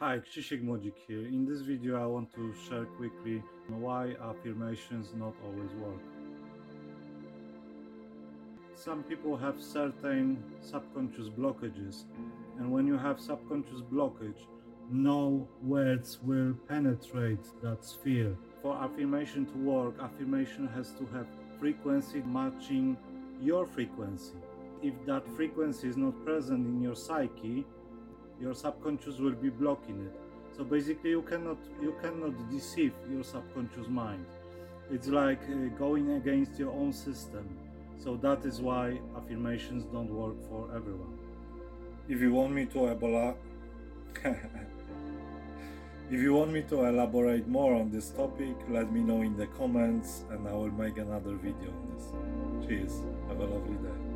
Hi, Krzysiek Młodzik here. In this video I want to share quickly why affirmations not always work. Some people have certain subconscious blockages and when you have subconscious blockage, no words will penetrate that sphere. For affirmation to work, affirmation has to have frequency matching your frequency. If that frequency is not present in your psyche, your subconscious will be blocking it. So basically you cannot you cannot deceive your subconscious mind. It's like uh, going against your own system. So that is why affirmations don't work for everyone. If you want me to ebola if you want me to elaborate more on this topic let me know in the comments and i will make another video on this. Cheers. Have a lovely day